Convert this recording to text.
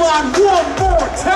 One more time.